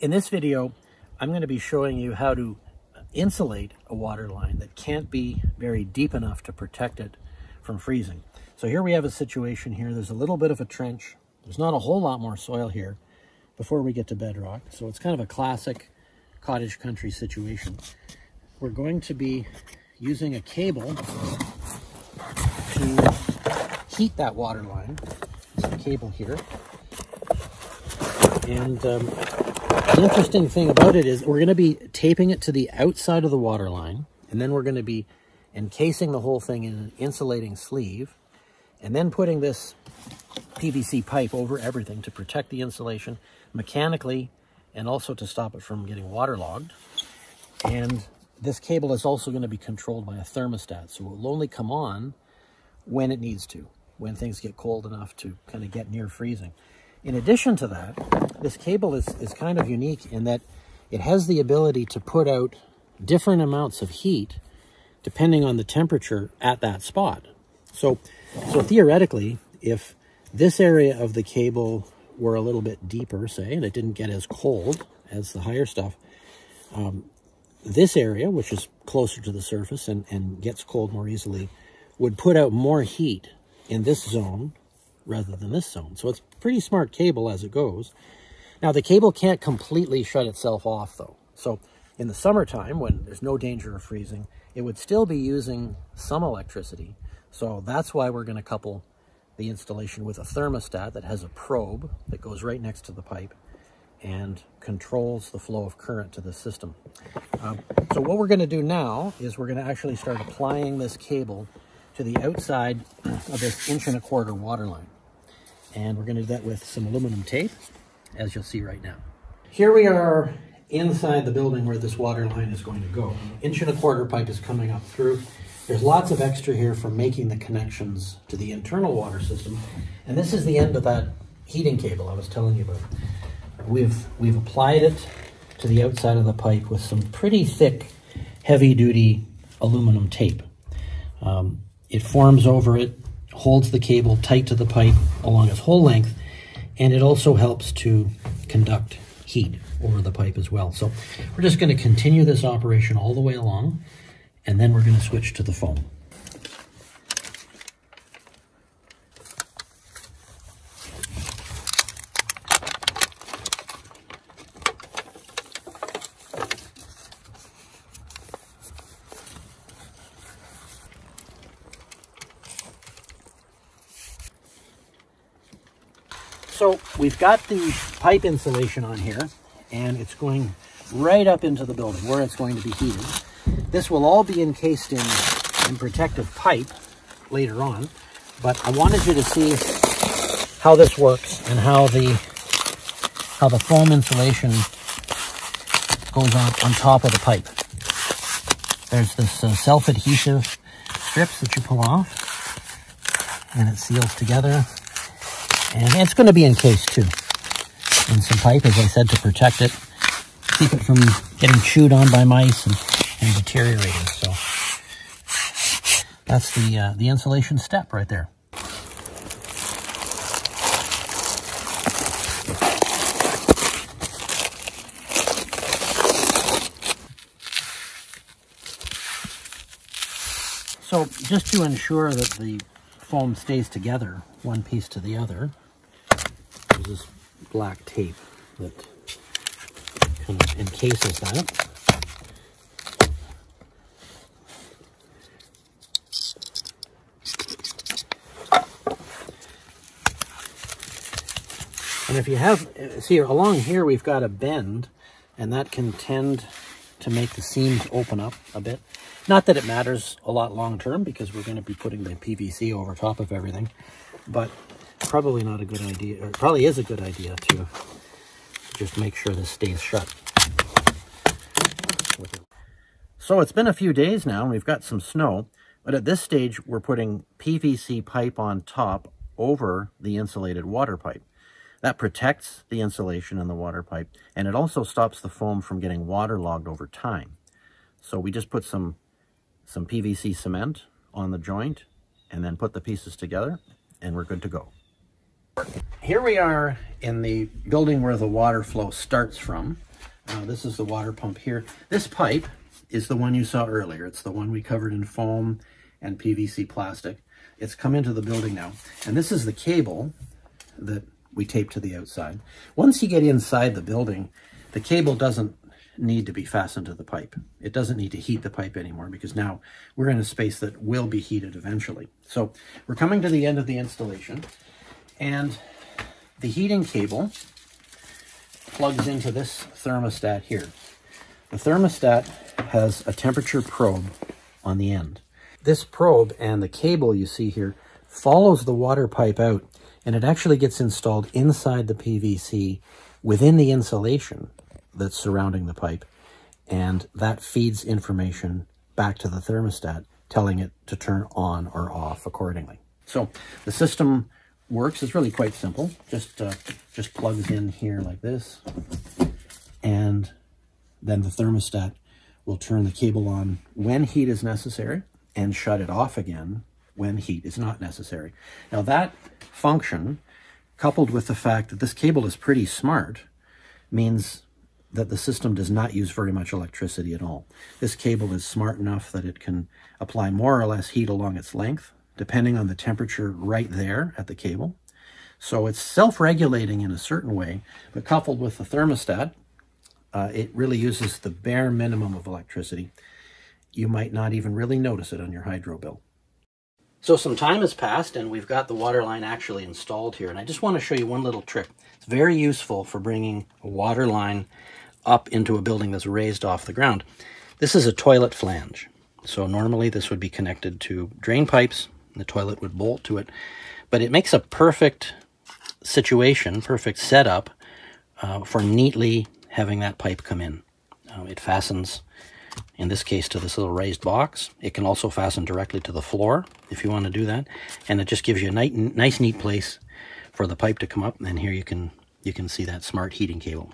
In this video, I'm going to be showing you how to insulate a water line that can't be very deep enough to protect it from freezing. So here we have a situation here. There's a little bit of a trench. There's not a whole lot more soil here before we get to bedrock. So it's kind of a classic cottage country situation. We're going to be using a cable to heat that water line. There's a cable here. And um, the interesting thing about it is we're going to be taping it to the outside of the water line, and then we're going to be encasing the whole thing in an insulating sleeve, and then putting this PVC pipe over everything to protect the insulation mechanically and also to stop it from getting waterlogged. And this cable is also going to be controlled by a thermostat, so it will only come on when it needs to, when things get cold enough to kind of get near freezing. In addition to that, this cable is, is kind of unique in that it has the ability to put out different amounts of heat depending on the temperature at that spot. So, so theoretically, if this area of the cable were a little bit deeper, say, and it didn't get as cold as the higher stuff, um, this area, which is closer to the surface and, and gets cold more easily, would put out more heat in this zone rather than this zone. So it's pretty smart cable as it goes. Now the cable can't completely shut itself off though. So in the summertime when there's no danger of freezing, it would still be using some electricity. So that's why we're gonna couple the installation with a thermostat that has a probe that goes right next to the pipe and controls the flow of current to the system. Um, so what we're going to do now is we're going to actually start applying this cable to the outside of this inch and a quarter water line. And we're going to do that with some aluminum tape, as you'll see right now. Here we are inside the building where this water line is going to go. Inch and a quarter pipe is coming up through. There's lots of extra here for making the connections to the internal water system. And this is the end of that heating cable I was telling you about. We've, we've applied it to the outside of the pipe with some pretty thick, heavy-duty aluminum tape. Um, it forms over it, holds the cable tight to the pipe along its whole length, and it also helps to conduct heat over the pipe as well. So we're just going to continue this operation all the way along, and then we're going to switch to the foam. So we've got the pipe insulation on here and it's going right up into the building where it's going to be heated. This will all be encased in, in protective pipe later on, but I wanted you to see how this works and how the how the foam insulation goes on, on top of the pipe. There's this uh, self-adhesive strips that you pull off and it seals together and it's going to be encased too in some pipe, as I said, to protect it, keep it from getting chewed on by mice and, and deteriorating. So that's the, uh, the insulation step right there. So just to ensure that the foam stays together one piece to the other. There's this black tape that kind of encases that. And if you have, see along here we've got a bend and that can tend to make the seams open up a bit. Not that it matters a lot long term because we're going to be putting the PVC over top of everything, but probably not a good idea, or probably is a good idea to just make sure this stays shut. So it's been a few days now and we've got some snow, but at this stage we're putting PVC pipe on top over the insulated water pipe. That protects the insulation in the water pipe and it also stops the foam from getting waterlogged over time. So we just put some some PVC cement on the joint and then put the pieces together and we're good to go. Here we are in the building where the water flow starts from. Uh, this is the water pump here. This pipe is the one you saw earlier. It's the one we covered in foam and PVC plastic. It's come into the building now. And this is the cable that we tape to the outside. Once you get inside the building, the cable doesn't need to be fastened to the pipe. It doesn't need to heat the pipe anymore because now we're in a space that will be heated eventually. So we're coming to the end of the installation and the heating cable plugs into this thermostat here. The thermostat has a temperature probe on the end. This probe and the cable you see here follows the water pipe out and it actually gets installed inside the PVC within the insulation that's surrounding the pipe. And that feeds information back to the thermostat, telling it to turn on or off accordingly. So the system works. It's really quite simple. Just, uh, just plugs in here like this. And then the thermostat will turn the cable on when heat is necessary and shut it off again when heat is not necessary. Now that function, coupled with the fact that this cable is pretty smart, means that the system does not use very much electricity at all. This cable is smart enough that it can apply more or less heat along its length, depending on the temperature right there at the cable. So it's self-regulating in a certain way, but coupled with the thermostat, uh, it really uses the bare minimum of electricity. You might not even really notice it on your hydro bill. So some time has passed and we've got the water line actually installed here. And I just want to show you one little trick. It's very useful for bringing a water line up into a building that's raised off the ground. This is a toilet flange. So normally this would be connected to drain pipes. The toilet would bolt to it. But it makes a perfect situation, perfect setup uh, for neatly having that pipe come in. Uh, it fastens, in this case, to this little raised box. It can also fasten directly to the floor if you want to do that. And it just gives you a nice, nice neat place for the pipe to come up. And here you can, you can see that smart heating cable.